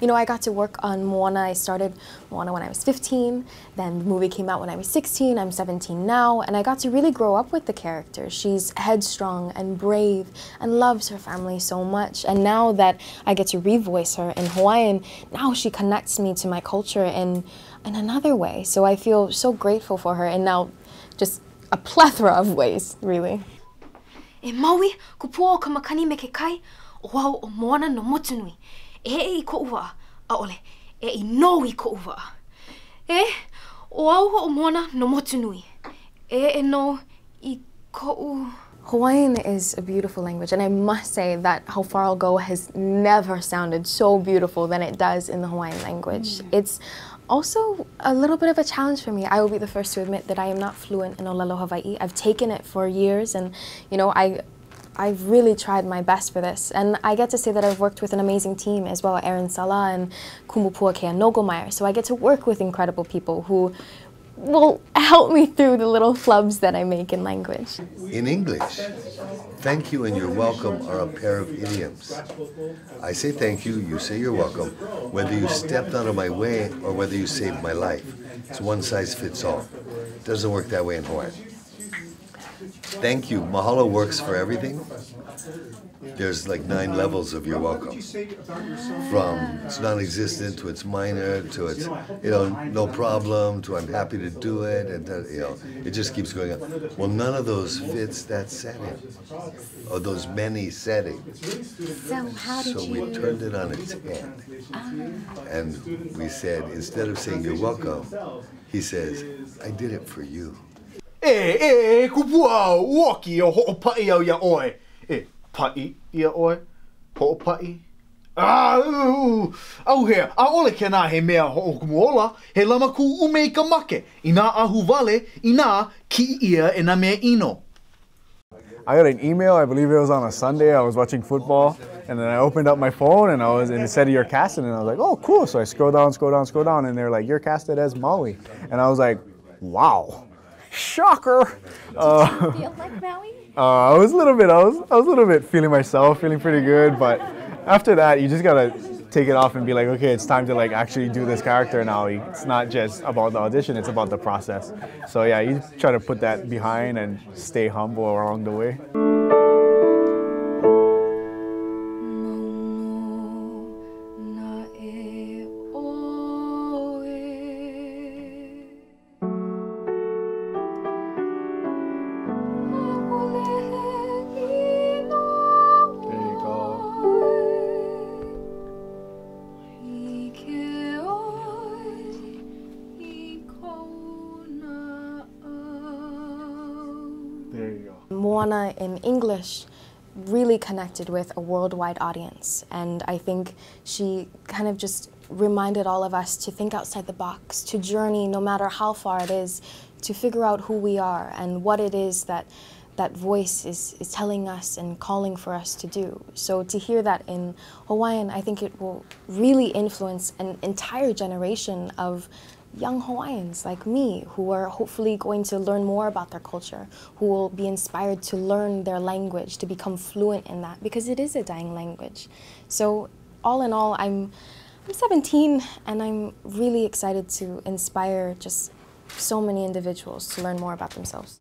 you know, I got to work on Moana. I started Moana when I was 15. Then the movie came out when I was 16. I'm 17 now. And I got to really grow up with the character. She's headstrong and brave and loves her family so much. And now that I get to revoice her in Hawaiian, now she connects me to my culture in, in another way. So I feel so grateful for her. And now just a plethora of ways, really. E Maui, ko o ka makani me ke kai, o wau o moana no motunui. E i ko a ole, e i i ko. E, o moana no. E e i ko u... Hawaiian is a beautiful language, and I must say that How Far I'll Go has never sounded so beautiful than it does in the Hawaiian language. Mm. It's also a little bit of a challenge for me. I will be the first to admit that I am not fluent in Olelo Hawaii. I've taken it for years, and you know, I I've really tried my best for this. And I get to say that I've worked with an amazing team as well, Aaron Salā and Kumu Puakea Nogelmeier. So I get to work with incredible people who will help me through the little flubs that I make in language. In English, thank you and you're welcome are a pair of idioms. I say thank you, you say you're welcome, whether you stepped out of my way or whether you saved my life. It's one size fits all. It doesn't work that way in Hawaii. Thank you. Mahalo works for everything there's like nine levels of you're welcome. From it's non-existent to it's minor to it's you know no problem to I'm happy to do it and uh, you know it just keeps going on. Well, none of those fits that setting or those many settings. So how did so you? we turned it on its head, uh, and we said instead of saying you're welcome, he says I did it for you. Eh, eh, kupua, woki o. Eh, pa'i ia ho'opa'i. Ah, uh, au ole ke nā he mea he i ka make, i nā ahu vale, i nā ki ia e nā mea ino. I got an email, I believe it was on a Sunday, I was watching football, and then I opened up my phone and I was, and it said you're casted, and I was like, oh, cool. So I scroll down, scroll down, scroll down, and they're like, you're casted as Maui. And I was like, wow. Shocker. Uh, feel like Maui? Uh, I was a little bit, I was, I was a little bit feeling myself, feeling pretty good, but after that, you just gotta take it off and be like, okay, it's time to like actually do this character now. It's not just about the audition, it's about the process. So yeah, you try to put that behind and stay humble along the way. Moana in English really connected with a worldwide audience and I think she kind of just reminded all of us to think outside the box, to journey no matter how far it is, to figure out who we are and what it is that that voice is, is telling us and calling for us to do. So to hear that in Hawaiian, I think it will really influence an entire generation of young Hawaiians like me who are hopefully going to learn more about their culture, who will be inspired to learn their language, to become fluent in that, because it is a dying language. So all in all, I'm, I'm 17 and I'm really excited to inspire just so many individuals to learn more about themselves.